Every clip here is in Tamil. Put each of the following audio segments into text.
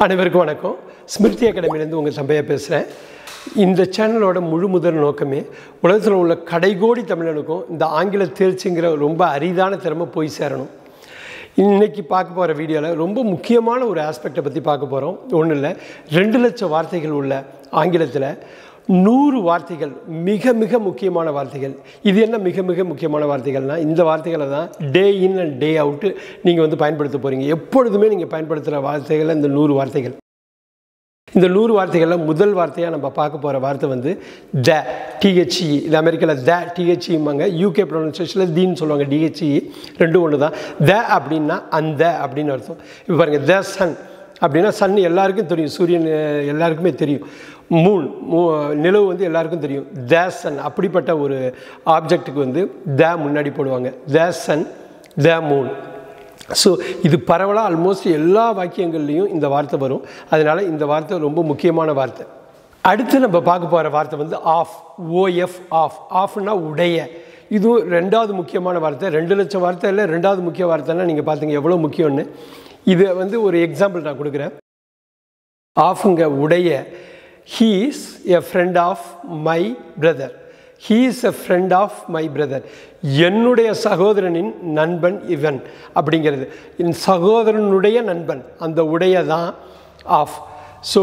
அனைவருக்கும் வணக்கம். ஸ்மிருதி அகாடமிலேருந்து உங்கள் சம்பையாக பேசுகிறேன். இந்த சேனலோட முழு முதல் நோக்கமே உலகத்தில் உள்ள கடைகோடி தமிழனுக்கும் இந்த ஆங்கில தேர்ச்சிங்கிற ரொம்ப அரிதான திறமை போய் சேரணும். இன்றைக்கி பார்க்க போகிற வீடியோவில் ரொம்ப முக்கியமான ஒரு ஆஸ்பெக்டை பற்றி பார்க்க போகிறோம் ஒன்றும் இல்லை ரெண்டு லட்சம் வார்த்தைகள் உள்ள ஆங்கிலத்தில் நூறு வார்த்தைகள் மிக மிக முக்கியமான வார்த்தைகள். இது என்ன மிக மிக முக்கியமான வார்த்தைகள்னா இந்த வார்த்தைகளை தான் டே இன் அண்ட் டே அவுட்டு நீங்கள் வந்து பயன்படுத்த போகிறீங்க எப்பொழுதுமே நீங்கள் பயன்படுத்துகிற வார்த்தைகள் இந்த நூறு வார்த்தைகள். இந்த நூறு வார்த்தைகளில் முதல் வார்த்தையாக நம்ம பார்க்க போகிற வார்த்தை வந்து த டிஹெச்இ இது அமெரிக்காவில் த டிஹெச்இம்பாங்க யூகே ப்ரொனன்சியேஷனில் தீன்னு சொல்லுவாங்க. டிஹெச்இ ரெண்டும் ஒன்று தான் த அப்படின்னா அந்த அப்படின்னு அர்த்தம். இப்போ பாருங்கள் த சன் அப்படின்னா சன் எல்லாருக்கும் தெரியும். சூரியன் எல்லாருக்குமே தெரியும். மூன் மூ நிலவு வந்து எல்லாருக்கும் தெரியும். த சன் அப்படிப்பட்ட ஒரு ஆப்ஜெக்ட்டுக்கு வந்து த முன்னாடி போடுவாங்க. The sun the moon so இது பரவலாக ஆல்மோஸ்ட் எல்லா வாக்கியங்கள்லேயும் இந்த வார்த்தை வரும். அதனால் இந்த வார்த்தை ரொம்ப முக்கியமான வார்த்தை. அடுத்து நம்ம பார்க்க போகிற வார்த்தை வந்து ஆஃப் ஓஎஃப் ஆஃப் ஆஃப்னா உடைய. இதுவும் ரெண்டாவது முக்கியமான வார்த்தை. ரெண்டு லட்சம் வார்த்தை இல்லை ரெண்டாவது முக்கிய வார்த்தைன்னா நீங்கள் பார்த்தீங்க எவ்வளோ முக்கியம்னு. இதை வந்து ஒரு எக்ஸாம்பிள் நான் கொடுக்குறேன். ஆஃபுங்க உடைய. He is a friend of my brother he is a friend of my brother என்னுடைய சகோதரனின் நண்பன் இவன் அப்படிங்கிறது. என் சகோதரனுடைய நண்பன் அந்த உடைய தான் ஆஃப். ஸோ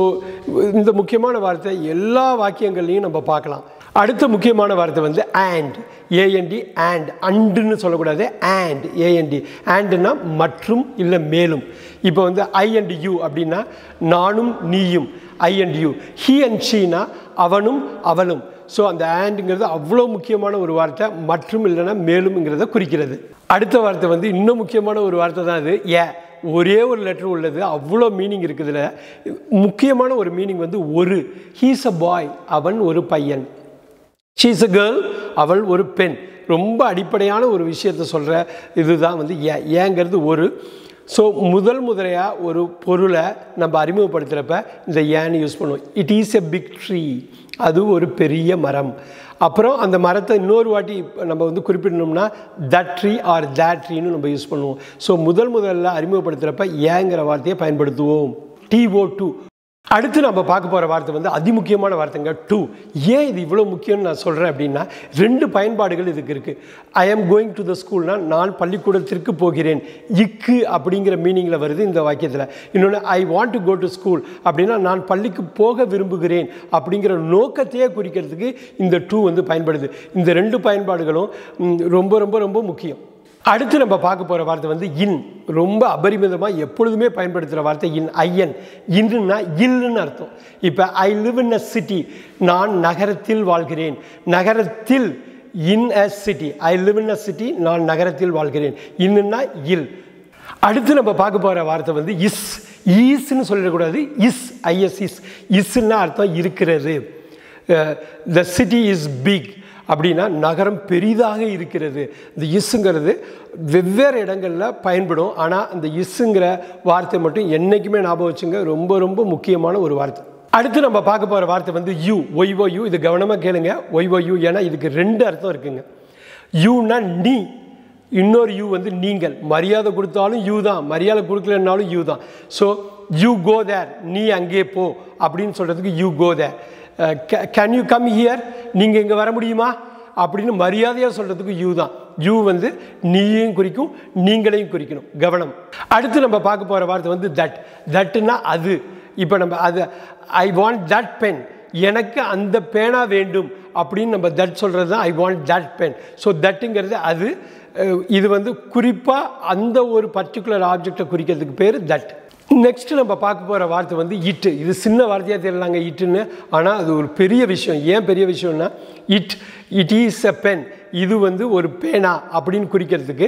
இந்த முக்கியமான வார்த்தை எல்லா வாக்கியங்கள்லையும் நம்ம பார்க்கலாம். அடுத்த முக்கியமான வார்த்தை வந்து ஆண்ட் ஏஎன்டி ஆண்ட் அண்டுன்னு சொல்லக்கூடாது. ஆண்ட் ஏஎன்டி ஆண்டுனா மற்றும் இல்லை மேலும். இப்போ வந்து ஐ அண்ட் யூ அப்படின்னா நானும் நீயும். I and you he and Sheena அவனும் அவளும். ஸோ அந்த ஆண்டுங்கிறது அவ்வளோ முக்கியமான ஒரு வார்த்தை மற்றும் இல்லைன்னா மேலும்ங்கிறத குறிக்கிறது. அடுத்த வார்த்தை வந்து இன்னும் முக்கியமான ஒரு வார்த்தை தான் அது ஏ. ஒரே ஒரு லெட்டர் உள்ளது அவ்வளோ மீனிங் இருக்குதுல. முக்கியமான ஒரு மீனிங் வந்து ஒரு. ஹீஸ் அ பாய் அவன் ஒரு பையன். ஷீஸ் அ கேர்ள் அவள் ஒரு பெண். ரொம்ப அடிப்படையான ஒரு விஷயத்தை சொல்கிற இதுதான் வந்து ஏ. ஏங்கிறது ஒரு. ஸோ முதல் முதலையாக ஒரு பொருளை நம்ம அறிமுகப்படுத்துகிறப்ப இந்த ஏன்னு யூஸ் பண்ணுவோம். It is a big tree அது ஒரு பெரிய மரம். அப்புறம் அந்த மரத்தை இன்னொரு வாட்டி நம்ம வந்து குறிப்பிடணும்னா தட் ட்ரீ ஆர் that ட்ரீன்னு நம்ம யூஸ் பண்ணுவோம். ஸோ முதல் முதல்ல அறிமுகப்படுத்துகிறப்ப ஏங்கிற வார்த்தையை பயன்படுத்துவோம். டிஓ டூ அடுத்து நம்ம பார்க்க போகிற வார்த்தை வந்து அதிமுக்கியமான வார்த்தைங்க டூ ஏன் இது இவ்வளோ முக்கியம்னு நான் சொல்கிறேன் அப்படின்னா ரெண்டு பயன்பாடுகள் இதுக்கு இருக்குது ஐ ஆம் கோயிங் டு த ஸ்கூல்னா நான் பள்ளிக்கூடத்திற்கு போகிறேன். இக்கு அப்படிங்கிற மீனிங்கில் வருது இந்த வாக்கியத்தில். இன்னொன்று I want to go to school அப்படின்னா நான் பள்ளிக்கு போக விரும்புகிறேன் அப்படிங்கிற நோக்கத்தையே குறிக்கிறதுக்கு இந்த டூ வந்து பயன்படுது. இந்த ரெண்டு பயன்பாடுகளும் ரொம்ப ரொம்ப ரொம்ப முக்கியம். அடுத்து நம்ம பார்க்க போகிற வார்த்தை வந்து இன். ரொம்ப அபரிமிதமாக எப்பொழுதுமே பயன்படுத்துகிற வார்த்தை இன் ஐயன். இன்றுனா இல்லுன்னு அர்த்தம். இப்போ ஐ லிவ் இன் அ சிட்டி நான் நகரத்தில் வாழ்கிறேன். நகரத்தில் in a city I live in a city நான் நகரத்தில் வாழ்கிறேன். இன்னுன்னா இல். அடுத்து நம்ம பார்க்க போகிற வார்த்தை வந்து இஸ். ஈஸ்ன்னு சொல்லிடக்கூடாது. Is IS is. இஸ்ன்னா அர்த்தம் இருக்கிறது. த சிட்டி இஸ் பிக் அப்படின்னா நகரம் பெரிதாக இருக்கிறது. இந்த இஸ்ஸுங்கிறது வெவ்வேறு இடங்களில் பயன்படும். ஆனால் அந்த இஸ்ஸுங்கிற வார்த்தை மட்டும் என்றைக்குமே ஞாபகம் வச்சுங்க. ரொம்ப ரொம்ப முக்கியமான ஒரு வார்த்தை. அடுத்து நம்ம பார்க்க போகிற வார்த்தை வந்து யூ. ஒய்வோ யூ இது கவனமாக கேளுங்க. ஒய்வோ யூ ஏன்னா இதுக்கு ரெண்டு அர்த்தம் இருக்குங்க. யூனா நீ. இன்னொரு யூ வந்து நீங்கள். மரியாதை கொடுத்தாலும் யூ தான். மரியாதை கொடுக்கலன்னாலும் யூ தான். ஸோ யூ கோ தேர் நீ அங்கே போ. அப்படின்னு சொல்கிறதுக்கு you go there can you come here நீங்கள் இங்கே வர முடியுமா? அப்படின்னு மரியாதையாக சொல்கிறதுக்கு யூ தான். யூ வந்து நீயும் குறிக்கும் நீங்களையும் குறிக்கணும். கவனம். அடுத்து நம்ம பார்க்க போகிற வார்த்தை வந்து தட் தட்டுன்னா அது. இப்போ நம்ம அது ஐ வாண்ட் தட் பென் எனக்கு அந்த பேனா வேண்டும் அப்படின்னு நம்ம தட் சொல்கிறது தான் I want that pen so தட்டுங்கிறது அது இது வந்து குறிப்பாக அந்த ஒரு பர்டிகுலர் ஆப்ஜெக்டை குறிக்கிறதுக்கு பேர் தட் நெக்ஸ்ட் நம்ம பார்க்க போகிற வார்த்தை வந்து இட்டு இது சின்ன வார்த்தையாக தெரியலாங்க இட்டுன்னு ஆனால் அது ஒரு பெரிய விஷயம். ஏன் பெரிய விஷயம்னா it it is a pen இது வந்து ஒரு பேனா அப்படின்னு குறிக்கிறதுக்கு.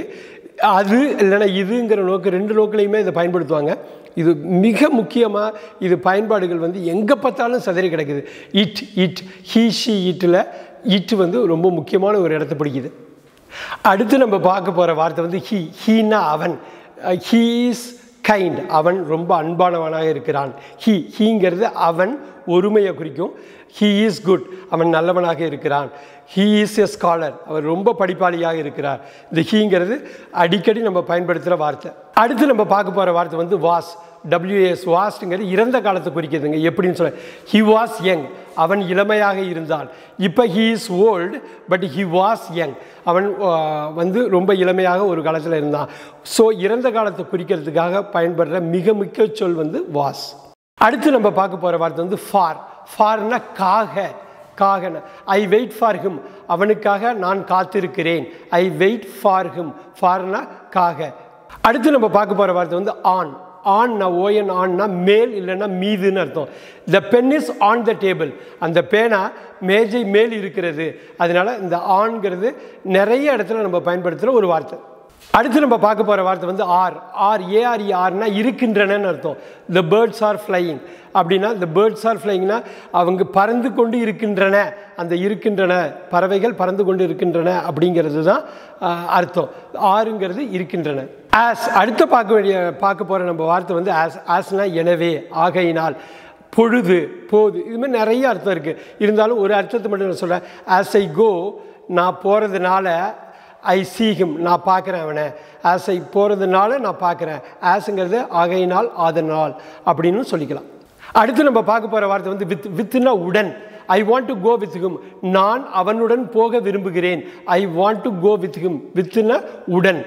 அது இல்லைன்னா இதுங்கிற நோக்கு ரெண்டு நோக்கிலையுமே இதை பயன்படுத்துவாங்க. இது மிக முக்கியமாக இது பயன்பாடுகள் வந்து எங்கே பார்த்தாலும் சதறி கிடக்குது. இட் இட் ஹீ ஷி இட்டில் இட் வந்து ரொம்ப முக்கியமான ஒரு இடத்த பிடிக்குது. அடுத்து நம்ம பார்க்க போகிற வார்த்தை வந்து ஹீ ஹீனா அவன். Uh, ஹீ இஸ் கைண்ட் அவன் ரொம்ப அன்பானவனாக இருக்கிறான். ஹீ ஹீங்கிறது அவன் ஒருமையை குறிக்கும். ஹீ இஸ் குட் அவன் நல்லவனாக இருக்கிறான். ஹீ இஸ் எ ஸ்காலர் அவர் ரொம்ப படிப்பாளியாக இருக்கிறார். இந்த ஹீங்கிறது அடிக்கடி நம்ம பயன்படுத்துகிற வார்த்தை. அடுத்து நம்ம பார்க்க போகிற வார்த்தை வந்து வாஸ் டபிள்யூஎஸ் வாஸ்ட்டுங்கிறது இறந்த காலத்தை குறிக்கிறதுங்க. எப்படின்னு சொல்ல ஹி வாஸ் யங் அவன் இளமையாக இருந்தான். இப்போ he is old but he was young அவன் வந்து ரொம்ப இளமையாக ஒரு காலத்தில் இருந்தான். ஸோ இறந்த காலத்தை குறிக்கிறதுக்காக பயன்படுற மிக முக்கிய சொல் வந்து வாஸ் அடுத்து நம்ம பார்க்க போகிற வார்த்தை வந்து ஃபார் ஃபார்னா காக காகன. ஐ வெயிட் ஃபார் ஹிம் அவனுக்காக நான் காத்திருக்கிறேன். ஐ வெயிட் ஃபார் ஹிம் ஃபார்னா காக. அடுத்து நம்ம பார்க்க போகிற வார்த்தை வந்து ஆன் ஆன்னா ஓஎன் ஆன்னா மேல் இல்லைன்னா மீதுன்னு அர்த்தம். The pen is on the table அந்த பேனா மேஜை மேல் இருக்கிறது. அதனால இந்த ஆண்கிறது நிறைய இடத்துல நம்ம பயன்படுத்துகிற ஒரு வார்த்தை. அடுத்து நம்ம பார்க்க போகிற வார்த்தை வந்து ஆர். ஆர் ஏஆர்இ ஆர்னா இருக்கின்றனன்னு அர்த்தம். த பேர்ட்ஸ் ஆர் ஃப்ளையிங் அப்படின்னா இந்த பேர்ட்ஸ் ஆர் ஃப்ளையிங்னா அவங்க பறந்து கொண்டு இருக்கின்றன. அந்த இருக்கின்றன பறவைகள் பறந்து கொண்டு இருக்கின்றன அப்படிங்கிறது தான் அர்த்தம். ஆறுங்கிறது இருக்கின்றன. ஆஸ் அடுத்த பார்க்க வேண்டிய பார்க்க போகிற நம்ம வார்த்தை வந்து ஆஸ் ஆஸ்னா எனவே ஆகையினால் பொழுது போது இது மாதிரி நிறைய அர்த்தம் இருக்குது இருந்தாலும் ஒரு அர்த்தத்தை மட்டும் நான் சொல்கிறேன் ஆஸ் ஐ கோ நான் போகிறதுனால ஐ சீகம் நான் பார்க்குறேன் அவனை. ஆஸ் ஐ போகிறதுனால நான் பார்க்குறேன். ஆஸுங்கிறது ஆகையினால் அதனால் அப்படின்னு சொல்லிக்கலாம். அடுத்து நம்ம பார்க்க போகிற வார்த்தை வந்து வித் வித்னா உடன். I want to go with him நான் அவனுடன் போக விரும்புகிறேன். I want to go with him வித்னா உடன்.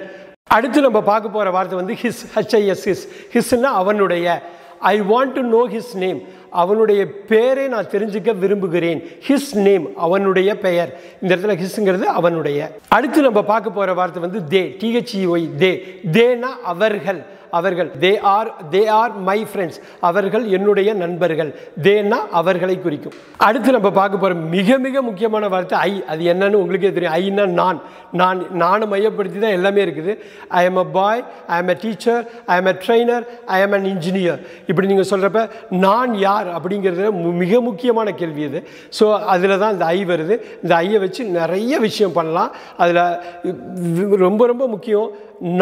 அடுத்து நம்ம பார்க்க போகிற வார்த்தை வந்து ஹிஸ் ஹச்ஐஎஸ் ஹிஸ். ஹிஸ்னா அவனுடைய. I want to know his name அவனுடைய பேரை நான் தெரிஞ்சுக்க விரும்புகிறேன். ஹிஸ் நேம் அவனுடைய பெயர். இந்த இடத்துல ஹிஸ்ங்கிறது அவனுடைய. அடுத்து நம்ம பார்க்க போகிற வார்த்தை வந்து தே டிஹெச்இஒய் தே தேனா அவர்கள். அவர்கள் they are they are my friends அவர்கள் என்னுடைய நண்பர்கள். தேன்னா அவர்களை குறிக்கும். அடுத்து நம்ம பார்க்க போகிற மிக மிக முக்கியமான வார்த்தை ஐ அது என்னன்னு உங்களுக்கே தெரியும். ஐன்னா நான். நான் நானும் மையப்படுத்தி தான் எல்லாமே இருக்குது. I am a boy I am a teacher I am a trainer I am an engineer இப்படி நீங்கள் சொல்கிறப்ப நான் யார் அப்படிங்கிறது மிக முக்கியமான கேள்வி இது. ஸோ அதில் தான் இந்த ஐ வருது. இந்த ஐயை வச்சு நிறைய விஷயம் பண்ணலாம். அதில் ரொம்ப ரொம்ப முக்கியம்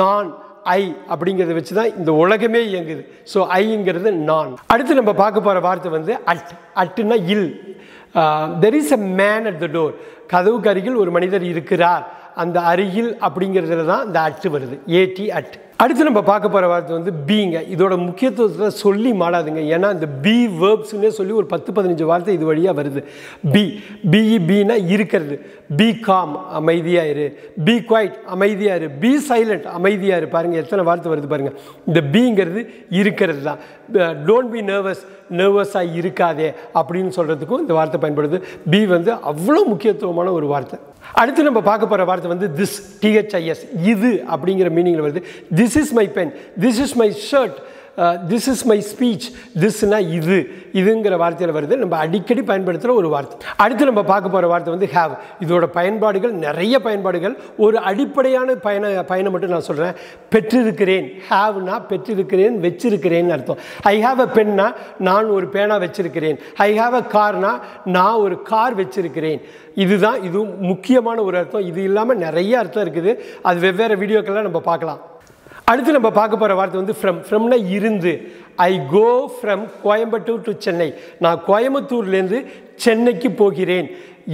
நான். ஐ அப்படிங்கிறத வச்சு தான் இந்த உலகமே இயங்குது. ஸோ ஐங்கிறது நான். அடுத்து நம்ம பார்க்க போகிற வார்த்தை வந்து அட். அட்டுன்னா இல். There is a man at the door கதவுக்கு அருகில் ஒரு மனிதர் இருக்கிறார். அந்த அருகில் அப்படிங்கிறதுல தான் இந்த அட்டு வருது. ஏடி அட் அடுத்து நம்ம பார்க்க போகிற வார்த்தை வந்து பீங்க இதோட முக்கியத்துவத்தை சொல்லி மாடாதுங்க ஏன்னா இந்த பி வேர்ப்ஸ்னே சொல்லி ஒரு பத்து பதினஞ்சு வார்த்தை இது வழியாக வருது. பி பிஇ பீனா இருக்கிறது. பி காம் அமைதியாக இரு. பி குவைட் அமைதியாக இரு. பி சைலண்ட் அமைதியாக இரு. பாருங்கள் எத்தனை வார்த்தை வருது பாருங்கள் இந்த பிங்கிறது இருக்கிறது தான். டோன்ட் பி நர்வஸ் நர்வஸாக இருக்காதே அப்படின்னு சொல்கிறதுக்கும் இந்த வார்த்தை பயன்படுது. பி வந்து அவ்வளோ முக்கியத்துவமான ஒரு வார்த்தை. அடுத்து நம்ம பார்க்க போகிற வார்த்தை வந்து திஸ் டிஹெச்ஐஎஸ் இது அப்படிங்கிற மீனிங்கில் வருது. This is my pen this is my shirt this is my speech Thisna இது இதுங்கிற வார்த்தையில் வருது. நம்ம அடிக்கடி பயன்படுத்துகிற ஒரு வார்த்தை. அடுத்து நம்ம பார்க்க போகிற வார்த்தை வந்து ஹேவ் இதோட பயன்பாடுகள் நிறைய பயன்பாடுகள். ஒரு அடிப்படையான பயண பயணம் மட்டும் நான் சொல்கிறேன் பெற்றிருக்கிறேன். ஹேவ்னா பெற்றிருக்கிறேன் வச்சிருக்கிறேன்னு அர்த்தம். ஐ ஹாவ் அ பென்னா நான் ஒரு பேனா வச்சிருக்கிறேன். ஐ ஹாவ் அ கார்னா நான் ஒரு கார் வச்சிருக்கிறேன். இதுதான் இது முக்கியமான ஒரு அர்த்தம். இது இல்லாமல் நிறைய அர்த்தம் இருக்குது. அது வெவ்வேறு வீடியோக்கெல்லாம் நம்ம பார்க்கலாம். அடுத்து நம்ம பார்க்க போகிற வார்த்தை வந்து ஃப்ரம் ஃப்ரம்னா இருந்து. I go from Coimbatore to Chennai. நான் கோயம்புத்தூர்லேருந்து சென்னைக்கு போகிறேன்.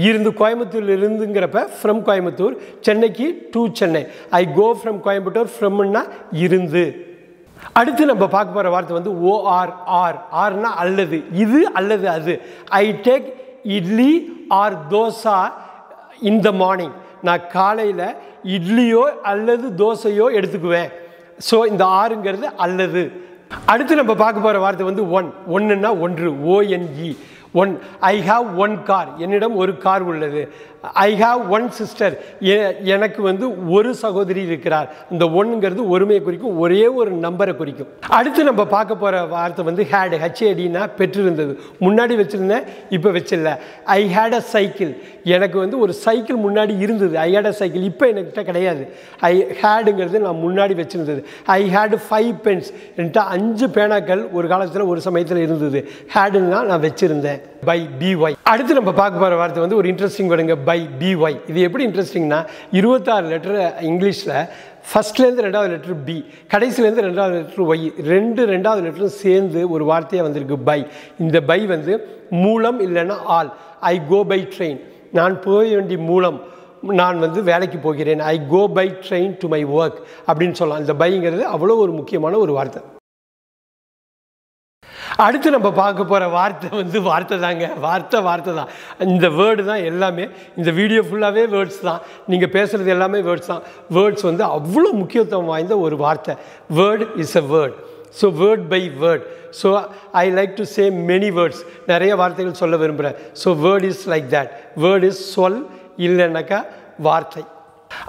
இருந்து கோயம்புத்தூர்ல இருந்துங்கிறப்ப ஃப்ரம் கோயம்புத்தூர் சென்னைக்கு to Chennai. I go from Coimbatore ஃப்ரம்னா இருந்து. அடுத்து நம்ம பார்க்க போகிற வார்த்தை வந்து ஓஆர் ஆர் ஆர்னா அல்லது இது அல்லது அது. I take idli or dosa in the morning நான் காலையில் இட்லியோ அல்லது தோசையோ எடுத்துக்குவேன். ஸோ இந்த ஆறுங்கிறது அல்லது. அடுத்து நம்ம பார்க்க போகிற வார்த்தை வந்து ஒன் ஒன்றுன்னா ஒன்று. O N E one I have one car என்னிடம் ஒரு கார் உள்ளது. ஐ ஹாவ் ஒன் சிஸ்டர் எனக்கு வந்து ஒரு சகோதரி இருக்கிறார். இந்த ஒன்னுங்கிறது ஒருமையை குறிக்கும் ஒரே ஒரு நம்பரை குறிக்கும். அடுத்து நம்ம பார்க்க போகிற வார்த்தை வந்து ஹேட் ஹெச்ஏடினா பெற்றிருந்தது. முன்னாடி வச்சுருந்தேன் இப்போ வச்சிடல ஐ ஹேட் அ சைக்கிள் எனக்கு வந்து ஒரு சைக்கிள் முன்னாடி இருந்தது. ஐ ஹேட் அ சைக்கிள் இப்போ என்கிட்ட கிடையாது. ஐ ஹேடுங்கிறது நான் முன்னாடி வச்சுருந்தது. ஐ ஹேடு ஃபைவ் பென்ஸ் என்கிட்ட அஞ்சு பேனாக்கள் ஒரு காலத்தில் ஒரு சமயத்தில் இருந்தது. ஹேடுன்னா நான் வச்சுருந்தேன். பை பிஒய் அடுத்து நம்ம பார்க்க போகிற வார்த்தை வந்து ஒரு இன்ட்ரெஸ்டிங் வருங்க பை பிஒய் இது எப்படி இன்ட்ரெஸ்டிங்னா இருபத்தாறு லெட்டர் இங்கிலீஷில் ஃபஸ்ட்லேருந்து ரெண்டாவது லெட்ரு பி கடைசிலேருந்து ரெண்டாவது லெட்ரு ஒய் ரெண்டு ரெண்டாவது லெட்டரும் சேர்ந்து ஒரு வார்த்தையாக வந்திருக்கு பை இந்த பை வந்து மூலம் இல்லைன்னா ஆல் ஐ கோ பை ட்ரெயின் நான் போக வேண்டிய மூலம் நான் வந்து வேலைக்கு போகிறேன். I go by train to my work அப்படின்னு சொல்லலாம். இந்த பைங்கிறது அவ்வளோ ஒரு முக்கியமான ஒரு வார்த்தை. அடுத்து நம்ம பார்க்க போகிற வார்த்தை வந்து வார்த்தை தாங்க. வார்த்தை வார்த்தை தான். இந்த வேர்டு தான் எல்லாமே. இந்த வீடியோ ஃபுல்லாகவே வேர்ட்ஸ் தான். நீங்கள் பேசுகிறது எல்லாமே வேர்ட்ஸ் தான். வேர்ட்ஸ் வந்து அவ்வளோ முக்கியத்துவம் வாய்ந்த ஒரு வார்த்தை. Word is a word so word by word so I like to say many words நிறைய வார்த்தைகள் சொல்ல விரும்புகிறேன் so word is like that word is சொல் இல்லைன்னாக்கா வார்த்தை.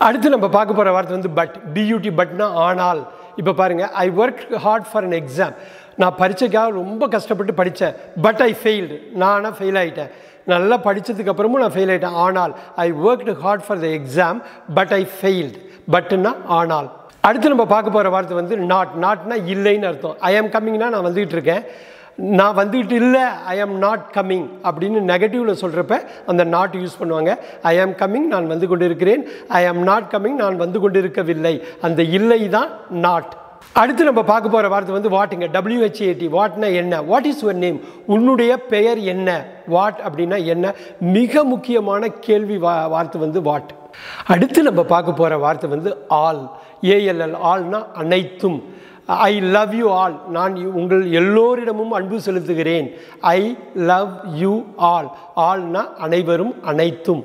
அடுத்து நம்ம பார்க்க போகிற வார்த்தை வந்து பட் பியூட்டி பட்னா ஆனால். இப்போ பாருங்கள் I work hard for an exam நான் பரீட்சைக்காக ரொம்ப கஷ்டப்பட்டு படித்தேன் பட் ஐ ஃபெயில்டு நானாக ஃபெயில் ஆகிட்டேன் நல்லா படித்ததுக்கப்புறமும் நான் ஃபெயில் ஆகிட்டேன் ஆனால் I worked hard for the exam but I failed பட்டுன்னா ஆனால். அடுத்து நம்ம பார்க்க போகிற வார்த்தை வந்து நாட் நாட்னா இல்லைன்னு அர்த்தம். ஐ ஆம் கம்மிங்னா நான் வந்துகிட்டு இருக்கேன். நான் வந்துக்கிட்டு இல்லை ஐ ஆம் நாட் கம்மிங் அப்படின்னு நெகட்டிவில் சொல்கிறப்ப அந்த நாட் யூஸ் பண்ணுவாங்க. ஐ ஆம் கம்மிங் நான் வந்து கொண்டு இருக்கிறேன் ஐ ஆம் நாட் கம்மிங் நான் வந்து கொண்டு இருக்கவில்லை அந்த இல்லை தான் நாட் அடுத்து நம்ம பார்க்க போகிற வார்த்தை வந்து வாட்டுங்க டபிள்யூஹெச்ஏடி வாட்னா என்ன? வாட் இஸ் யுவர் நேம் உன்னுடைய பெயர் என்ன? வாட் அப்படின்னா என்ன? மிக முக்கியமான கேள்வி வா வார்த்தை வந்து வாட் அடுத்து நம்ம பார்க்க போகிற வார்த்தை வந்து ஆல் ஏஎல்எல் ஆல்னா அனைத்தும். ஐ லவ் யூ ஆல் நான் உங்கள் எல்லோரிடமும் அன்பு செலுத்துகிறேன். ஐ லவ் யூ ஆல் ஆல்னா அனைவரும் அனைத்தும்.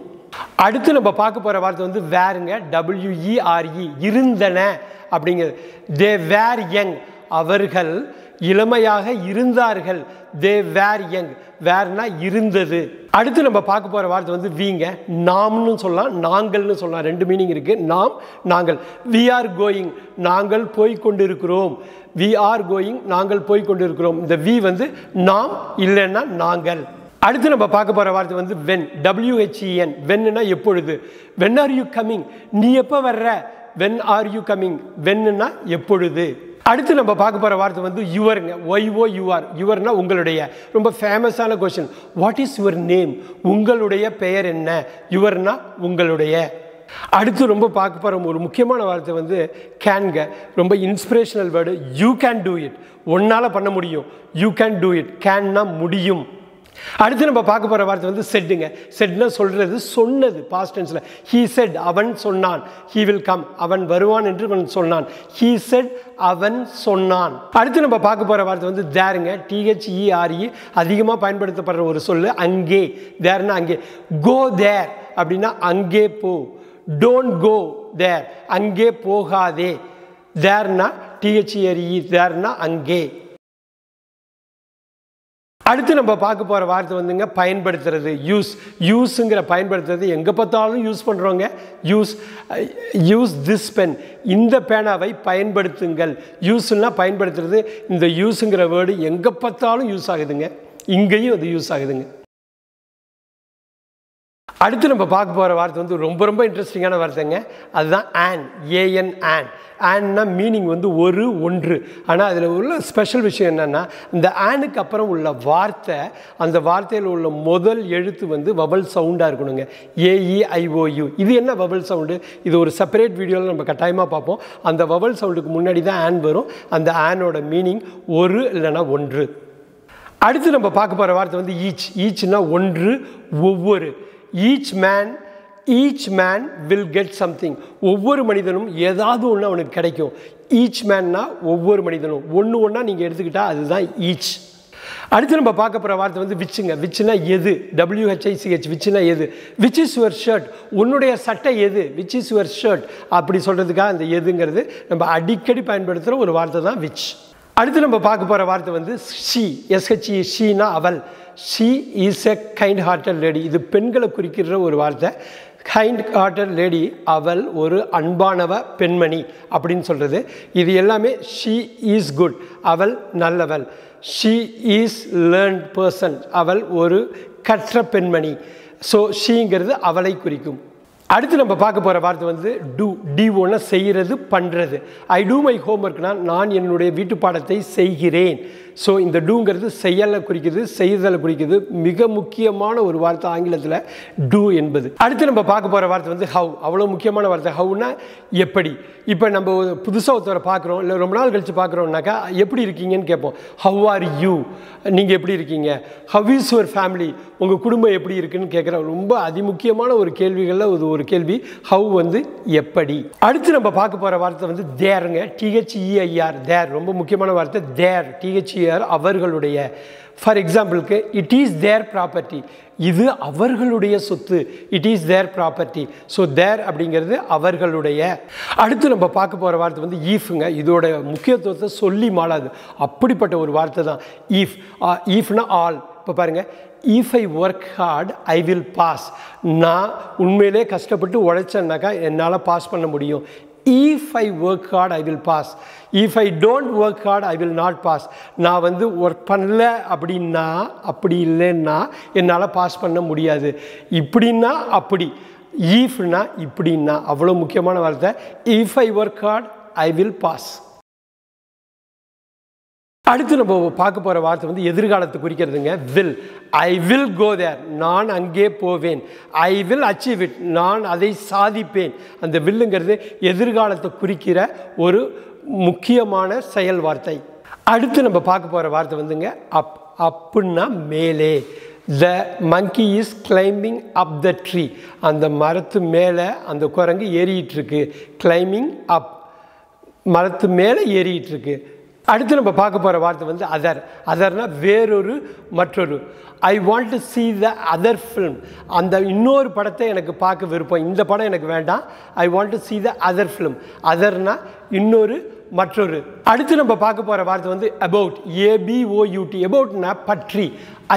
அடுத்து நம்ம பார்க்க போகிற வார்த்தை வந்து வேறுங்க. டபிள்யூஇஆர்இ இருந்தன அப்படிங்கிறது. தே வேர் யங் அவர்கள் இளமையாக இருந்தார்கள். தே வேர் யங் வேர்னா இருந்தது. அடுத்து நம்ம பார்க்க போகிற வார்த்தை வந்து வீங்க. நாம்னு சொல்லலாம். நாங்கள்னு சொல்லலாம். ரெண்டு மீனிங் இருக்குது நாம் நாங்கள். வி ஆர் கோயிங் நாங்கள் போய்கொண்டிருக்கிறோம் வி ஆர் கோயிங் நாங்கள் போய்கொண்டிருக்கிறோம் இந்த வி வந்து நாம் இல்லைன்னா நாங்கள். அடுத்து நம்ம பார்க்க போகிற வார்த்தை வந்து வென் டபிள்யூஹெச்இஎன் வென்னுனா எப்பொழுது? வென் ஆர் யூ கம்மிங் நீ எப்போ வர்ற? வென் ஆர் யூ கம்மிங் வென்னுனா எப்பொழுது? அடுத்து நம்ம பார்க்க போகிற வார்த்தை வந்து யுவருங்க ஒய்ஓ யுஆர் யுவர்னா உங்களுடைய. ரொம்ப ஃபேமஸான question what is your name உங்களுடைய பெயர் என்ன? யுவர்னா உங்களுடைய. அடுத்து ரொம்ப பார்க்க போகிற ஒரு முக்கியமான வார்த்தை வந்து கேன்க ரொம்ப inspirational word you can do it ஒன்னால் பண்ண முடியும். யூ கேன் டூ இட் கேன்னா முடியும். அடுத்து நம்ம பார்க்க போகிற வார்த்தை வந்து செட்டுங்க செட்னா சொல்கிறது சொன்னது பாஸ்ட் டென்ஸில் ஹீ செட் அவன் சொன்னான். ஹீ வில் கம் அவன் வருவான் என்று அவன் சொன்னான். ஹீ செட் அவன் சொன்னான். அடுத்து நம்ம பார்க்க போகிற வார்த்தை வந்து தேருங்க டிஹெச்இஆர்இ அதிகமாக பயன்படுத்தப்படுற ஒரு சொல்லு அங்கே. தேர்னா அங்கே. கோ தேர் அப்படின்னா அங்கே போ. டோன்ட் கோ தேர் அங்கே போகாதே. தேர்னா டிஹெச்இஆர்இ தேர்னா அங்கே. அடுத்து நம்ம பார்க்க போகிற வார்த்தை வந்துங்க பயன்படுத்துறது. யூஸ் யூஸுங்கிற பயன்படுத்துறது எங்கே பார்த்தாலும் யூஸ் பண்ணுறோங்க யூஸ் யூஸ் திஸ் பென் இந்த பேனாவை பயன்படுத்துங்கள். யூஸ்னால் பயன்படுத்துறது. இந்த யூஸுங்கிற வேர்டு எங்கே பார்த்தாலும் யூஸ் ஆகுதுங்க. இங்கேயும் அது யூஸ் ஆகுதுங்க. அடுத்து நம்ம பார்க்க போகிற வார்த்தை வந்து ரொம்ப ரொம்ப இன்ட்ரெஸ்டிங்கான வார்த்தைங்க. அதுதான் ஆன் ஏஎன் ஆன் ஆன்னா மீனிங் வந்து ஒரு ஒன்று. ஆனால் அதில் உள்ள ஸ்பெஷல் விஷயம் என்னென்னா இந்த ஆனுக்கு அப்புறம் உள்ள வார்த்தை அந்த வார்த்தையில் உள்ள முதல் எழுத்து வந்து வவல் சவுண்டாக இருக்கணுங்க. ஏஇஐஓயு இது என்ன வபல் சவுண்டு இது ஒரு செப்பரேட் வீடியோவில் நம்ம கட்டாயமாக பார்ப்போம். அந்த வவல் சவுண்டுக்கு முன்னாடி தான் ஆன் வரும். அந்த ஆனோட மீனிங் ஒரு இல்லைன்னா ஒன்று. அடுத்து நம்ம பார்க்க போகிற வார்த்தை வந்து ஈச் ஈச்னா ஒன்று ஒவ்வொரு. Each man each man will get something ஒவ்வொரு மனிதனும் ஏதாவது ஒன்று அவனுக்கு கிடைக்கும். ஈச் மேன்னா ஒவ்வொரு மனிதனும். ஒன்று ஒன்றா நீங்கள் எடுத்துக்கிட்டால் அதுதான் ஈச் அடுத்து நம்ம பார்க்க போகிற வார்த்தை வந்து விச்சுங்க. விச்சுனா எது? டபிள்யூஹெச்ஐசிஹெச் விச்சுனா எது? விச் இஸ் யுவர் ஷர்ட் உன்னுடைய சட்டை எது? விச் இஸ் யுவர் ஷர்ட் அப்படி சொல்கிறதுக்காக அந்த எதுங்கிறது நம்ம அடிக்கடி பயன்படுத்துகிற ஒரு வார்த்தை தான் விச். அடுத்து நம்ம பார்க்க போகிற வார்த்தை வந்து ஷி. எஸ்ஹெச்இ ஷீனா அவள் she is a kind hearted lady இது பெண்களை குறிக்கிற ஒரு வார்த்தை. கைண்ட் ஹார்ட்டட் லேடி அவள் ஒரு அன்பானவ பெண்மணி அப்படின்னு சொல்கிறது இது எல்லாமே ஷீ இஸ் குட் அவள் நல்லவள். ஷீ இஸ் லேர்ன் பர்சன் அவள் ஒரு கற்ற பெண்மணி. ஸோ ஷீங்கிறது அவளை குறிக்கும். அடுத்து நம்ம பார்க்க போகிற வார்த்தை வந்து டூ டி ஒன்று செய்கிறது பண்ணுறது ஐ டூ மை ஹோம்ஒர்க்னால் நான் என்னுடைய வீட்டு பாடத்தை செய்கிறேன். ஸோ இந்த டூங்கிறது செய்யலை குறிக்குது செய்தலை குறிக்குது. மிக முக்கியமான ஒரு வார்த்தை ஆங்கிலத்தில் டூ என்பது. அடுத்து நம்ம பார்க்க போகிற வார்த்தை வந்து ஹவ் அவ்வளோ முக்கியமான வார்த்தை. ஹவுனா எப்படி? இப்போ நம்ம புதுசாக ஒருத்தரை பார்க்குறோம் இல்லை ரொம்ப நாள் கழித்து பார்க்குறோம்னாக்கா எப்படி இருக்கீங்கன்னு கேட்போம். ஹவ் ஆர் யூ நீங்கள் எப்படி இருக்கீங்க? ஹவ் இஸ் யுவர் ஃபேமிலி உங்கள் குடும்பம் எப்படி இருக்குன்னு கேட்குற ரொம்ப அதிமுக்கியமான ஒரு கேள்விகளில் ஒரு ஒரு கேள்வி. ஹவ் வந்து எப்படி? அடுத்து நம்ம பார்க்க போகிற வார்த்தை வந்து தேருங்க டிஹெச்இஐஆர் தேர் ரொம்ப முக்கியமான வார்த்தை. தேர் டிஹெச்இ ஹியர் அவர்களுடைய ஃபார் எக்ஸாம்பிளுக்கு இட் இஸ் தேர் ப்ராப்பர்ட்டி இது அவர்களுடைய சொத்து. It is their property so their அப்படிங்கிறது அவர்களுடைய. அடுத்து நம்ம பார்க்க போகிற வார்த்தை வந்து ஈஃப்ங்க இதோட முக்கியத்துவத்தை சொல்லி மாளாது. அப்படிப்பட்ட ஒரு வார்த்தை தான் ஈஃப் ஈஃப்னா ஆல் இப்போ பாருங்கள் if I work hard I will pass நான் உண்மையிலே கஷ்டப்பட்டு உழைச்சேன்னாக்கா என்னால் பாஸ் பண்ண முடியும். If I work hard I will pass if I don't work hard I will not pass நான் வந்து ஒர்க் பண்ணல அப்படின்னா அப்படி இல்லைன்னா என்னால் பாஸ் பண்ண முடியாது. இப்படின்னா அப்படி. ஈஃப்னா இப்படின்னா அவ்வளோ முக்கியமான வார்த்தை. If I work hard I will pass அடுத்து நம்ம பார்க்க போகிற வார்த்தை வந்து எதிர்காலத்தை குறிக்கிறதுங்க வில் ஐ வில் கோ தேர் நான் அங்கே போவேன். ஐ வில் அச்சீவ் இட் நான் அதை சாதிப்பேன். அந்த வில்லுங்கிறது எதிர்காலத்தை குறிக்கிற ஒரு முக்கியமான செயல் வார்த்தை. அடுத்து நம்ம பார்க்க போகிற வார்த்தை வந்துங்க அப் அப்புன்னா மேலே. The monkey is climbing up the tree அந்த மரத்து மேலே அந்த குரங்கு ஏறிட்டு இருக்கு. கிளைம்பிங் அப் மரத்து மேலே ஏறிட்டு அடுத்து நம்ம பார்க்க போகிற வார்த்தை வந்து அதர் அதர்னால் வேறொரு மற்றொரு. I want to see the other film அந்த இன்னொரு படத்தை எனக்கு பார்க்க விருப்பம். இந்த படம் எனக்கு வேண்டாம். I want to see the other film அதர்னால் இன்னொரு மற்றொரு. அடுத்து நம்ம பார்க்க போகிற வார்த்தை வந்து about A B O U T அபவுட்னா பற்றி.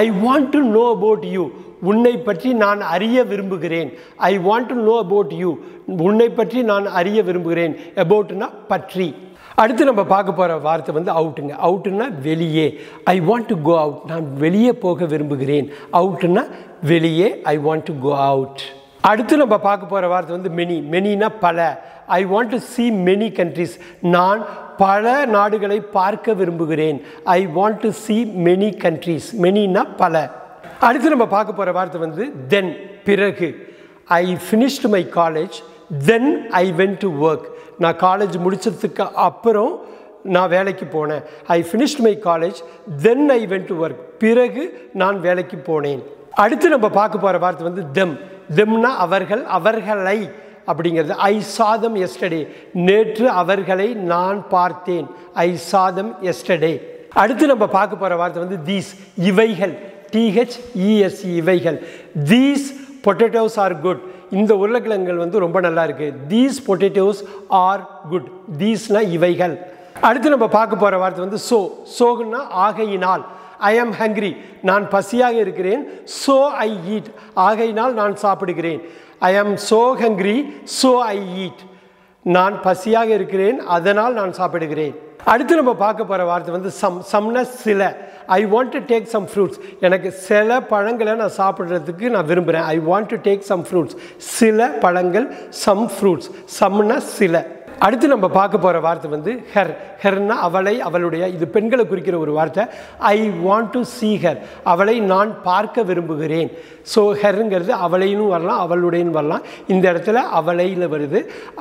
I want to know about you உன்னை பற்றி நான் அறிய விரும்புகிறேன். I want to know about you உன்னை பற்றி நான் அறிய விரும்புகிறேன். அபவுட்னா பற்றி. அடுத்து நம்ம பார்க்க போகிற வார்த்தை வந்து அவுட்டுங்க அவுட்டுன்னா வெளியே. I want to go out நான் வெளியே போக விரும்புகிறேன். அவுட்டுன்னா வெளியே. I want to go out அடுத்து நம்ம பார்க்க போகிற வார்த்தை வந்து மெனி மெனினா பல. I want to see many countries நான் பல நாடுகளை பார்க்க விரும்புகிறேன். I want to see many countries மெனினா பல. அடுத்து நம்ம பார்க்க போகிற வார்த்தை வந்து தென் பிறகு. I finished my college then I went to work நான் காலேஜ் முடித்ததுக்கு அப்புறம் நான் வேலைக்கு போனேன். I finished my college then I went to work பிறகு நான் வேலைக்கு போனேன். அடுத்து நம்ம பார்க்க போகிற வார்த்தை வந்து தெம் தெம்னா அவர்கள் அவர்களை அப்படிங்கிறது. ஐ சாதம் எஸ்டடே நேற்று அவர்களை நான் பார்த்தேன். ஐ சாதம் எஸ்டடே அடுத்து நம்ம பார்க்க போகிற வார்த்தை வந்து தீஸ் இவைகள். டிஹெச்இஎஸ்சி இவைகள். தீஸ் பொட்டேட்டோஸ் ஆர் குட் இந்த உருளைக்கிழங்குகள் வந்து ரொம்ப நல்லா இருக்குது தீஸ் பொட்டேட்டோஸ் ஆர் குட் தீஸ்னா இவைகள். அடுத்து நம்ம பார்க்க போகிற வார்த்தை வந்து சோ. சோகுன்னா ஆகையினால். ஐ ஆம் ஹங்க்ரி நான் பசியாக இருக்கிறேன். சோ ஐ ஈட் ஆகையினால் நான் சாப்பிடுகிறேன். I am so hungry so I eat நான் பசியாக இருக்கிறேன். அதனால் நான் சாப்பிடுகிறேன். அடுத்து நம்ம பார்க்க போகிற வார்த்தை வந்து சம். சம்ன சில. I want to take some fruits எனக்கு சில பழங்களை நான் சாப்பிட்றதுக்கு நான் விரும்புகிறேன் I want to take some fruits சில பழங்கள் சம் ஃப்ரூட்ஸ் சம்னா சில. அடுத்து நம்ம பார்க்க போகிற வார்த்தை வந்து ஹெர். ஹெர்னா அவளை அவளுடைய இது பெண்களை குறிக்கிற ஒரு வார்த்தை. I want to see her அவளை நான் பார்க்க விரும்புகிறேன். ஸோ ஹெருங்கிறது அவளைன்னு வரலாம் அவளுடையன்னு வரலாம். இந்த இடத்துல அவளையில் வருது.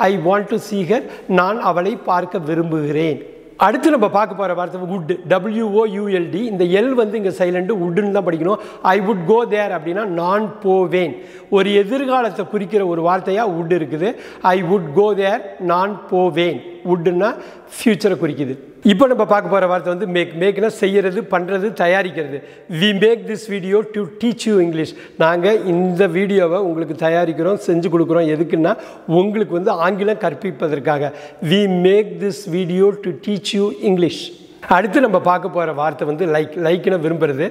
I want to see her நான் அவளை பார்க்க விரும்புகிறேன். அடுத்து நம்ம பார்க்க போகிற வார்த்தை வுட் டபிள்யூஓயூஎல்டி இந்த எல் வந்து இங்கே சைலண்ட்டு வுட்டுன்னு தான் படிக்கணும். ஐ வுட் கோ தேர் அப்படின்னா நான் போவேன். ஒரு எதிர்காலத்தை குறிக்கிற ஒரு வார்த்தையாக வுட் இருக்குது. ஐ வுட் கோ தேர் நான் போவேன். வுட்டுன்னா ஃப்யூச்சரை குறிக்குது. இப்போ நம்ம பார்க்க போகிற வார்த்தை வந்து மேக் மேக்னா செய்கிறது பண்ணுறது தயாரிக்கிறது. We make this video to teach you English நாங்கள் இந்த வீடியோவை உங்களுக்கு தயாரிக்கிறோம் செஞ்சு கொடுக்குறோம். எதுக்குன்னா உங்களுக்கு வந்து ஆங்கிலம் கற்பிப்பதற்காக. We make this video to teach you English அடுத்து நம்ம பார்க்க போகிற வார்த்தை வந்து லைக் லைக்னு விரும்புறது.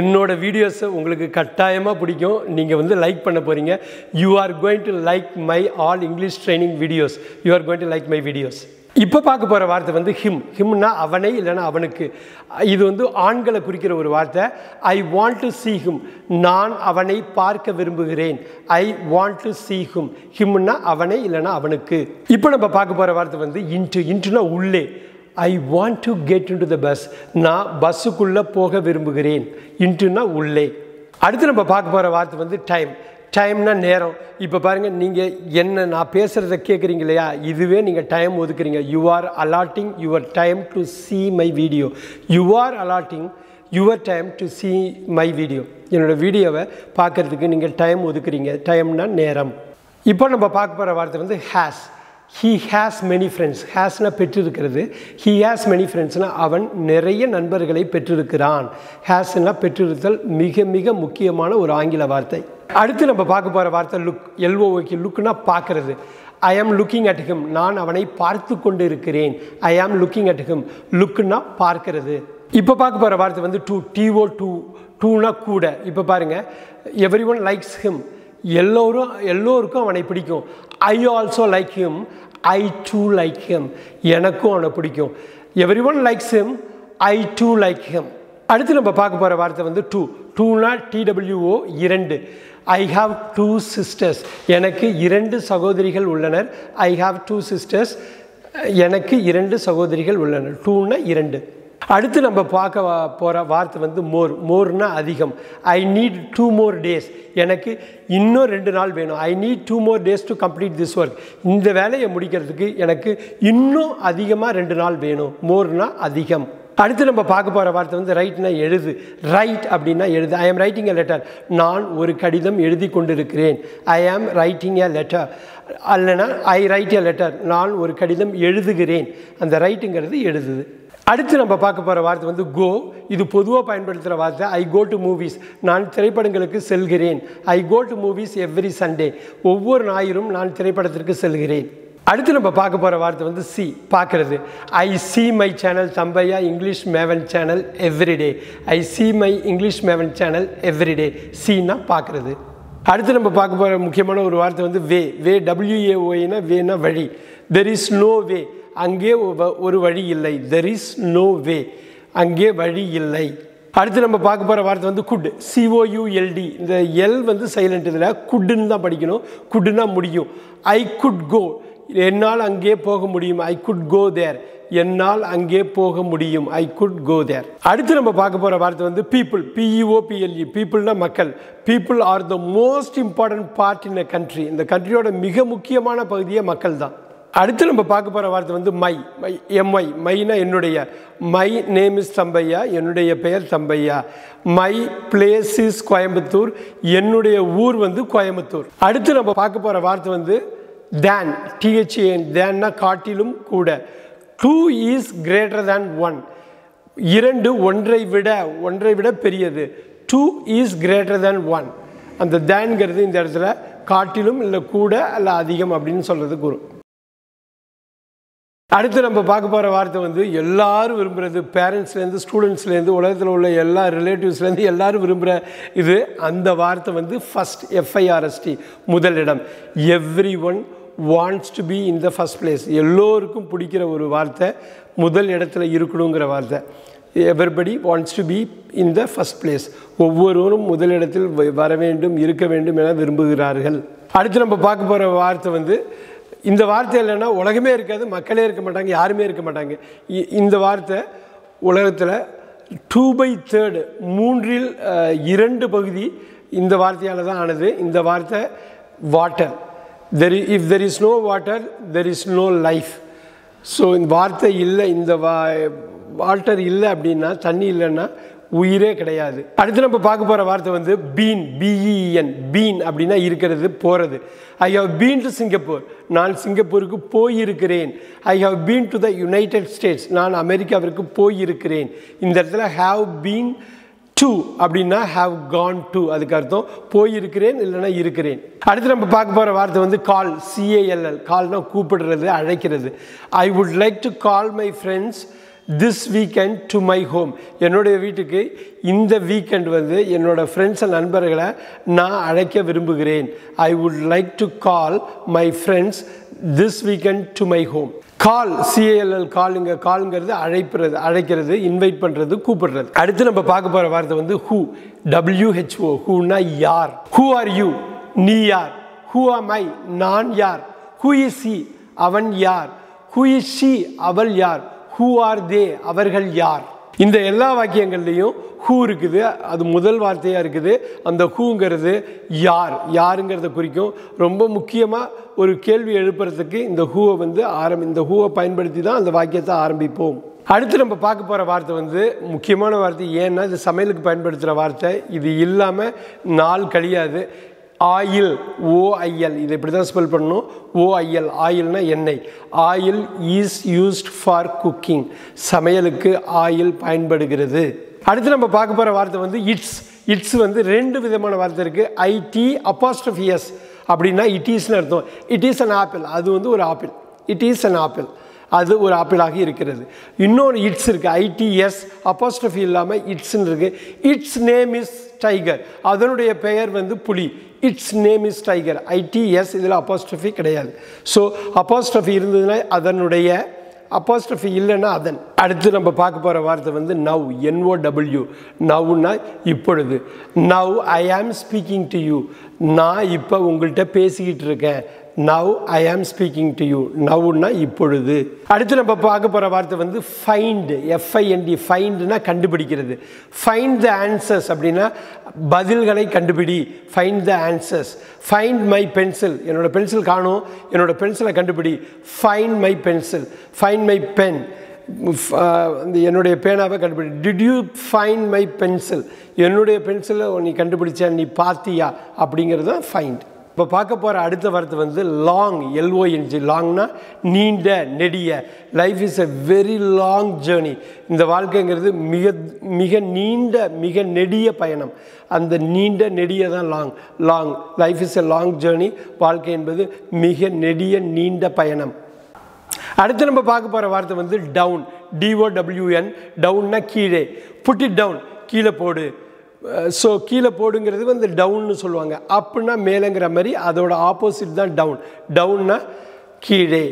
என்னோடய வீடியோஸை உங்களுக்கு கட்டாயமாக பிடிக்கும். நீங்கள் வந்து லைக் பண்ண போகிறீங்க you are going to like my all English training videos you are going to like my videos இப்போ பார்க்க போகிற வார்த்தை வந்து ஹிம் ஹிம்னா அவனை இல்லைன்னா அவனுக்கு. இது வந்து ஆண்களை குறிக்கிற ஒரு வார்த்தை. I want to see him நான் அவனை பார்க்க விரும்புகிறேன். I want to see him ஹிம்னா அவனை இல்லைன்னா அவனுக்கு. இப்போ நம்ம பார்க்க போகிற வார்த்தை வந்து இன்ட்டு இன்ட்டுனா உள்ளே. I want to get in to the bus நான் பஸ்ஸுக்குள்ளே போக விரும்புகிறேன். இன்ட்டுனா உள்ளே. அடுத்து நம்ம பார்க்க போகிற வார்த்தை வந்து டைம் டைம்னா நேரம். இப்போ பாருங்கள் நீங்கள் என்ன நான் பேசுகிறத கேட்குறீங்க இல்லையா? இதுவே நீங்கள் time ஒதுக்குறீங்க. You are allotting your time to see my video you are allotting your time to see my video என்னோடய வீடியோவை பார்க்குறதுக்கு நீங்கள் டைம் ஒதுக்குறீங்க. டைம்னா நேரம். இப்போ நம்ம பார்க்க போகிற வார்த்தை வந்து has he has many friends ஹேஸ்னா பெற்றிருக்கிறது. ஹீ ஹேஸ் மெனி ஃப்ரெண்ட்ஸ்னால் அவன் நிறைய நண்பர்களை பெற்றிருக்கிறான். ஹேஸ்னால் பெற்றிருத்தல் மிக மிக முக்கியமான ஒரு ஆங்கில வார்த்தை. அடுத்து நம்ம பார்க்க போகிற வார்த்தை லுக் எல்ஓஓக்கு லுக்னா பார்க்கறது. ஐ ஆம் லுக்கிங் அட் ஹிம் நான் அவனை பார்த்து கொண்டு இருக்கிறேன் ஐ ஆம் லுக்கிங் அட் ஹிம் லுக்குன்னா பார்க்கறது. இப்போ பார்க்க போகிற வார்த்தை வந்து டூ டிஓ டூ டூனா கூட. இப்போ பாருங்கள் எவ்ரி ஒன் லைக்ஸ் ஹிம் எல்லோரும் எல்லோருக்கும் அவனை பிடிக்கும். I also like him I too like him எனக்கும் அவனை பிடிக்கும். Every one likes him I too like him அடுத்து நம்ம பார்க்க போகிற வார்த்தை வந்து டூ டூனா டிடபிள்யூஓ இரண்டு. ஐ ஹாவ் டூ சிஸ்டர்ஸ் எனக்கு இரண்டு சகோதரிகள் உள்ளனர். ஐ ஹாவ் டூ சிஸ்டர்ஸ் எனக்கு இரண்டு சகோதரிகள் உள்ளனர். டூன்னா இரண்டு. அடுத்து நம்ம பார்க்க போகிற வார்த்தை வந்து மோர். மோர்னா அதிகம். I need two more days எனக்கு இன்னும் ரெண்டு நாள் வேணும். I need two more days to complete this work இந்த வேலையை முடிக்கிறதுக்கு எனக்கு இன்னும் அதிகமாக ரெண்டு நாள் வேணும். மோர்னா அதிகம். அடுத்து நம்ம பார்க்க போகிற வார்த்தை வந்து ரைட்னா எழுது. ரைட் அப்படின்னா எழுது. ஐ ஆம் ரைட்டிங் எ லெட்டர் நான் ஒரு கடிதம் எழுதி கொண்டிருக்கிறேன். I am writing a letter அல்லனா I write a letter நான் ஒரு கடிதம் எழுதுகிறேன். அந்த ரைட்டுங்கிறது எழுதுது. அடுத்து நம்ம பார்க்க போகிற வார்த்தை வந்து கோ இது பொதுவாக பயன்படுத்துகிற வார்த்தை. ஐ கோ டு மூவிஸ் நான் திரைப்படங்களுக்கு செல்கிறேன். I go to movies every Sunday ஒவ்வொரு ஞாயிறும் நான் திரைப்படத்திற்கு செல்கிறேன். அடுத்து நம்ம பார்க்க போகிற வார்த்தை வந்து சி பார்க்குறது. I see my channel Thambaiya English Maven channel everyday I see my English Maven channel everyday சின்னா பார்க்குறது. அடுத்து நம்ம பார்க்க போகிற முக்கியமான ஒரு வார்த்தை வந்து வே. வே டபிள்யூஏஓனா வேனா வழி. தெர் இஸ் நோ வே அங்கே ஒரு வழி இல்லை. தெர் இஸ் நோ வே அங்கே வழி இல்லை. அடுத்து நம்ம பார்க்க போகிற வார்த்தை வந்து குட் சிஓயூஎல்டி இந்த எல் வந்து சைலண்ட் இதில். குட்டுன்னு தான் படிக்கணும். குட்டுன்னா முடியும். ஐ குட் கோ என்னால் அங்கே போக முடியும். ஐ குட் கோ தேர் என்னால் அங்கே போக முடியும். ஐ குட் கோ தேர் அடுத்து நம்ம பார்க்க போகிற வார்த்தை வந்து people P E O P L E பீப்புள்னா மக்கள். People are the most important part in a country இந்த கண்ட்ரியோட மிக முக்கியமான பகுதியே மக்கள் தான் அடுத்து நம்ம பார்க்க போகிற வார்த்தை வந்து மை மை எம்ஐ மைனா என்னுடைய. My name is Thambaiya. என்னுடைய பெயர் Thambaiya. My place is Coimbatore என்னுடைய ஊர் வந்து கோயம்புத்தூர் அடுத்து நம்ம பார்க்க போகிற வார்த்தை வந்து தேன் டிஹெச்ஏன் தேன்னா காட்டிலும் கூட. Two is greater than one இரண்டு ஒன்றை விட ஒன்றை விட பெரியது. Two is greater than one அந்த தேன்கிறது இந்த இடத்துல காட்டிலும் இல்லை கூட அல்ல அதிகம் அப்படின்னு சொல்கிறது குரு. அடுத்து நம்ம பார்க்க போகிற வார்த்தை வந்து எல்லாரும் விரும்புகிறது பேரண்ட்ஸ்லேருந்து ஸ்டூடெண்ட்ஸ்லேருந்து உலகத்தில் உள்ள எல்லா ரிலேட்டிவ்ஸ்லேருந்து எல்லாரும் விரும்புகிற இது அந்த வார்த்தை வந்து first F I R S T முதலிடம். Every one wants to be in the first place எல்லோருக்கும் பிடிக்கிற ஒரு வார்த்தை முதல் இடத்துல இருக்கணுங்கிற வார்த்தை. Everybody wants to be in the first place ஒவ்வொருவரும் முதலிடத்தில் வர வேண்டும் இருக்க வேண்டும் என விரும்புகிறார்கள். அடுத்து நம்ம பார்க்க போகிற வார்த்தை வந்து இந்த வார்த்தை இல்லைன்னா உலகமே இருக்காது மக்களே இருக்க மாட்டாங்க யாருமே இருக்க மாட்டாங்க. இந்த வார்த்தை உலகத்தில் டூ பை தேர்டு மூன்றில் இரண்டு பகுதி இந்த வார்த்தையால் தான் ஆனது. இந்த வார்த்தை water there, if there is no water there is no life so இந்த வார்த்தை இல்லை இந்த வா வாட்டர் இல்லை அப்படின்னா தண்ணி இல்லைன்னா உயிரே கிடையாது. அடுத்து நம்ம பார்க்க போகிற வார்த்தை வந்து பீன் பிஇஎன் பீன் அப்படின்னா இருக்கிறது போகிறது I have been to Singapore நான் சிங்கப்பூருக்கு போயிருக்கிறேன். I have been to the United States நான் அமெரிக்காவிற்கு போயிருக்கிறேன். இந்த இடத்துல ஹாவ் பீன் டு அப்படின்னா ஹாவ் கான் டு அதுக்கு அர்த்தம் போயிருக்கிறேன் இல்லைன்னா இருக்கிறேன். அடுத்து நம்ம பார்க்க போகிற வார்த்தை வந்து கால் சிஏஎல்எல் கால்னா கூப்பிடுறது அழைக்கிறது. I would like to call my friends this weekend to my home என்னுடைய வீட்டுக்கு இந்த வீக்கெண்ட் வந்து என்னோடய ஃப்ரெண்ட்ஸ் அண்ட் நண்பர்களை நான் அழைக்க விரும்புகிறேன். I would like to call my friends this weekend to my home call CALL காலுங்க காலுங்கிறது அழைப்புறது அழைக்கிறது இன்வைட் பண்ணுறது கூப்பிடுறது. அடுத்து நம்ம பார்க்க போகிற வார்த்தை வந்து ஹூ டபிள்யூஹெச்ஓ ஹூனா யார்? ஹூ ஆர் யூ நீ யார்? ஹூ ஆர் மை நான் யார்? ஹூ இஸ் சி அவன் யார்? ஹூ இஸ் ஷி அவள் யார்? ஹூ ஆர் தே அவர்கள் யார்? இந்த எல்லா வாக்கியங்கள்லையும் ஹூ இருக்குது அது முதல் வார்த்தையாக இருக்குது. அந்த ஹூங்கிறது யார்? யாருங்கிறத குறிக்கும். ரொம்ப முக்கியமாக ஒரு கேள்வி எழுப்புறதுக்கு இந்த ஹூவை வந்து ஆரம்பி இந்த ஹூவை பயன்படுத்தி தான் அந்த வாக்கியத்தை ஆரம்பிப்போம். அடுத்து நம்ம பார்க்க போகிற வார்த்தை வந்து முக்கியமான வார்த்தை. ஏன்னா இது சமையலுக்கு பயன்படுத்துகிற வார்த்தை. இது இல்லாமல் நாள் கழியாது. ஆயில் ஓஐஎல் இது இப்படி தான் ஸ்பெல் பண்ணணும் ஓஐஎல் ஆயில்னா எண்ணெய். Oil is used for cooking சமையலுக்கு ஆயில் பயன்படுகிறது. அடுத்து நம்ம பார்க்க போகிற வார்த்தை வந்து இட்ஸ் இட்ஸ் வந்து ரெண்டு விதமான வார்த்தை இருக்குது ஐடி அப்பாஸ்ட்ரஃபியஸ் அப்படின்னா இட் ஈஸ்னு அர்த்தம். இட் இஸ் அன் ஆப்பிள் அது வந்து ஒரு apple it is an apple அது ஒரு ஆப்பிளாக இருக்கிறது. இன்னொன்று இட்ஸ் இருக்குது ஐடிஎஸ் அப்பாஸ்ட்ரஃபி இல்லாமல் இட்ஸ்ன்னு இருக்குது இட்ஸ் நேம் இஸ் டைகர் அதனுடைய பெயர் வந்து புலி. Its name is tiger ITS இதில் அப்போஸ்ட்ரஃபி கிடையாது. ஸோ அப்போஸ்ட்ரஃபி இருந்ததுன்னா அதனுடைய அப்போஸ்ட்ரஃபி இல்லைன்னா அதன். அடுத்து நம்ம பார்க்க போகிற வார்த்தை வந்து நவ் என்ஓடபிள்யூ நவ்னா இப்பொழுது. Now I am speaking to you நான் இப்போ உங்கள்கிட்ட பேசிக்கிட்டு இருக்கேன். Now I am speaking to you நவ்னா இப்பொழுது. அடுத்து நம்ம பார்க்க போகிற வார்த்தை வந்து ஃபைண்ட் எஃப்ஐஎன்டி ஃபைண்டுனா கண்டுபிடிக்கிறது. ஃபைண்ட் த ஆன்சர்ஸ் அப்படின்னா பதில்களை கண்டுபிடி. Find the answers find my pencil என்னோட பென்சில் காணும். என்னோட பென்சிலை கண்டுபிடி. Find my pencil find my pen என்னுடைய பேனாவை கண்டுபிடி did you find my pencil என்னுடைய பென்சிலை நீ கண்டுபிடிச்ச நீ பார்த்தியா? அப்படிங்கிறது தான் ஃபைண்ட் இப்போ பார்க்க போகிற அடுத்த வார்த்தை வந்து லாங் எல்ஓஎன்ஜி லாங்னா நீண்ட நெடிய. Life is a very long journey இந்த வாழ்க்கைங்கிறது மிக மிக நீண்ட மிக நெடிய பயணம். அந்த நீண்ட நெடிய தான் long long life is a long journey வாழ்க்கை என்பது மிக நெடிய நீண்ட பயணம். அடுத்து நம்ம பார்க்க போகிற வார்த்தை வந்து டவுன் டிஓடபிள்யூஎன் டவுன்னா கீழே. புட் இட் டவுன் கீழே போடு. ஸோ கீழே போடுங்கிறது வந்து டவுன்னு சொல்லுவாங்க. அப்புன்னா மேலேங்கிற மாதிரி அதோட ஆப்போசிட் தான் டவுன் டவுன்னா கீழே.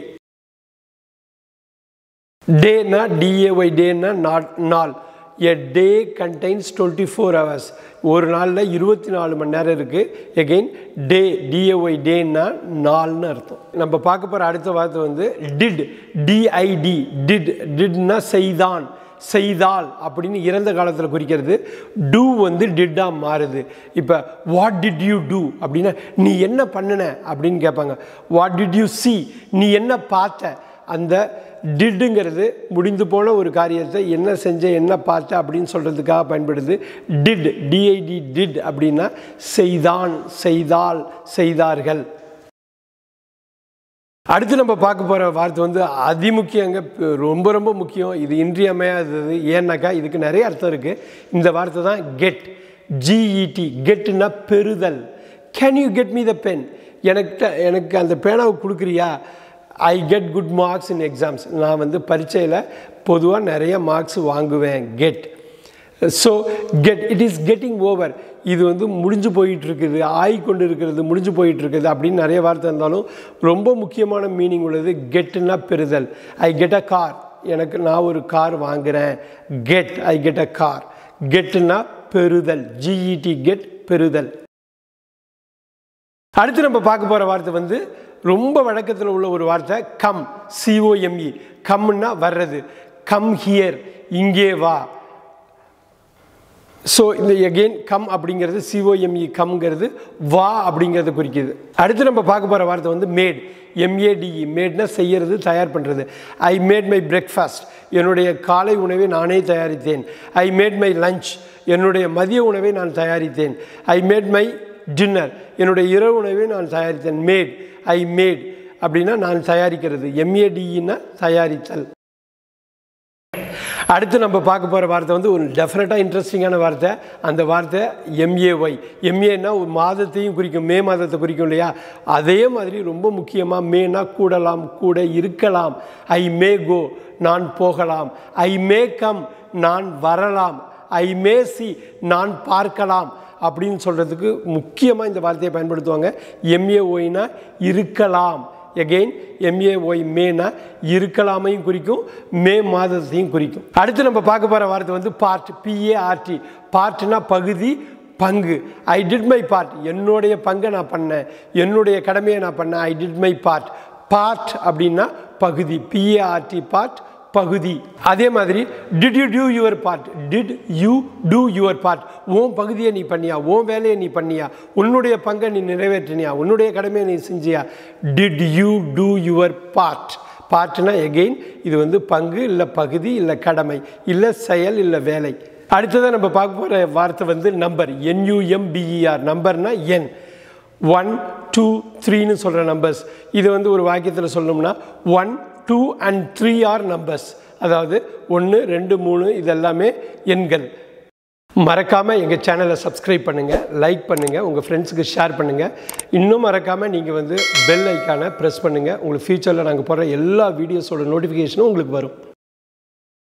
டேனா டிஏஒய் டேனா நாட் நாள். A day contains twenty four hours ஒரு நாளில் இருபத்தி நாலு மணி நேரம் இருக்குது எகெயின் டே டிஏஒய் டேன்னா நாள்னு அர்த்தம். நம்ம பார்க்க போகிற அடுத்த வார்த்தை வந்து டிட் டிஐடி டிட் டிட்னா செய்தான் செய்தால் அப்படின்னு இறந்த காலத்தில் குறிக்கிறது. டூ வந்து டிட்டாக மாறுது. இப்போ வாட் டிட் யூ டூ அப்படின்னா நீ என்ன பண்ணின? அப்படின்னு கேட்பாங்க. வாட் டிட் யூ சி நீ என்ன பார்த்த? அந்த டிட்டுங்கிறது முடிந்து போன ஒரு காரியத்தை என்ன செஞ்ச என்ன பார்த்த அப்படின்னு சொல்கிறதுக்காக பயன்படுது. டிட் டிஐடி டிட் அப்படின்னா செய்தான் செய்தால் செய்தார்கள். அடுத்து நம்ம பார்க்க போகிற வார்த்தை வந்து அதிமுக்கியங்க ரொம்ப ரொம்ப முக்கியம். இது இன்றியமையாதது. ஏன்னாக்கா இதுக்கு நிறைய அர்த்தம் இருக்குது இந்த வார்த்தை தான் கெட் ஜிஇடி கெட்டுனா பெறுதல். Can you get me the pen எனக்கு எனக்கு அந்த பேனாவை கொடுக்குறியா? I get good marks in exams நான் வந்து பரீட்சையில் பொதுவாக நிறைய மார்க்ஸ் வாங்குவேன். Get so get it is getting over இது வந்து முடிஞ்சு போயிட்டுருக்குது. ஆய் கொண்டு இருக்கிறது முடிஞ்சு போயிட்டுருக்குது அப்படின்னு நிறைய வார்த்தை இருந்தாலும் ரொம்ப முக்கியமான மீனிங் உள்ளது கெட்டுனா பெறுதல். ஐ கெட் அ கார் எனக்கு நான் ஒரு கார் வாங்குகிறேன் get I get a car கெட்டுனா பெறுதல். ஜிஇடி கெட் பெறுதல். அடுத்து நம்ம பார்க்க போகிற வார்த்தை வந்து ரொம்ப வழக்கத்தில் உள்ள ஒரு வார்த்தை கம் சிஓஎம்இ கம்னா வர்றது. கம் ஹியர் இங்கே வா. ஸோ இந்த எகெயின் கம் அப்படிங்கிறது சிஓஎம்இ கம்ங்கிறது வா அப்படிங்கிறத குறிக்கிது. அடுத்து நம்ம பார்க்க போகிற வார்த்தை வந்து மேட் எம்ஏடிஇ மேட்னா செய்யறது தயார் பண்ணுறது ஐ மேட் மை பிரேக்ஃபாஸ்ட் என்னுடைய காலை உணவை நானே தயாரித்தேன். ஐ மேட் மை லஞ்ச் என்னுடைய மதிய உணவை நான் தயாரித்தேன். ஐ மேட் மை டின்னர் என்னுடைய இரவு உணவை நான் தயாரித்தேன். மேட் ஐ மேட் அப்படின்னா நான் தயாரிக்கிறது. எம்ஏடிஇன்னா தயாரித்தல். அடுத்து நம்ம பார்க்க போகிற வார்த்தை வந்து ஒரு டெஃபினட்டாக இன்ட்ரெஸ்டிங்கான வார்த்தை. அந்த வார்த்தை எம்ஏஒய் எம்ஏன்னா ஒரு மாதத்தையும் குறிக்கும். மே மாதத்தை குறிக்கும் இல்லையா? அதே மாதிரி ரொம்ப முக்கியமாக மேனா கூடலாம் கூட இருக்கலாம். ஐ மே கோ நான் போகலாம். ஐ மே கம் நான் வரலாம். ஐ மே சி நான் பார்க்கலாம். அப்படின்னு சொல்கிறதுக்கு முக்கியமாக இந்த வார்த்தையை பயன்படுத்துவாங்க. எம்ஏஒய்னா இருக்கலாம். எகெயின் எம்ஏஒய் மேனா இருக்கலாமையும் குறிக்கும் மே மாதத்தையும் குறிக்கும். அடுத்து நம்ம பார்க்க போகிற வார்த்தை வந்து பார்ட் பிஏஆர்டி பார்ட்னா பகுதி பங்கு. ஐ டிட் மை பார்ட் என்னுடைய பங்கை நான் பண்ணேன். என்னுடைய கடமையை நான் பண்ணேன். I did my part part அப்படின்னா பகுதி. P A R T part பகுதி. அதே மாதிரி did you do your part did you do your part உன் பகுதியை நீ பண்ணியா? உன் வேலையை நீ பண்ணியா? உன்னுடைய பங்கை நீ நிறைவேற்றினியா? உன்னுடைய கடமையை நீ செஞ்சியா? Did you do your part பார்ட்னா again இது வந்து பங்கு இல்லை பகுதி இல்லை கடமை இல்லை செயல் இல்லை வேலை. அடுத்ததாக நம்ம பார்க்க போகிற வார்த்தை வந்து நம்பர் என்யூஎம்பிஇஆர் நம்பர்னா என் ஒன் டூ த்ரீன்னு சொல்கிற நம்பர்ஸ் இது வந்து ஒரு வாக்கியத்தில் சொல்லணும்னா one two and three are numbers அதாவது ஒன்று ரெண்டு மூணு இதெல்லாமே எண்கள். மறக்காமல் எங்கள் சேனலை சப்ஸ்கிரைப் பண்ணுங்கள் லைக் பண்ணுங்கள் உங்கள் ஃப்ரெண்ட்ஸுக்கு ஷேர் பண்ணுங்கள் இன்னும் மறக்காமல் நீங்கள் வந்து பெல் ஐக்கானை ப்ரெஸ் பண்ணுங்கள் உங்களுக்கு ஃப்யூச்சரில் நாங்கள் போடுற எல்லா வீடியோஸோட நோட்டிஃபிகேஷனும் உங்களுக்கு வரும்.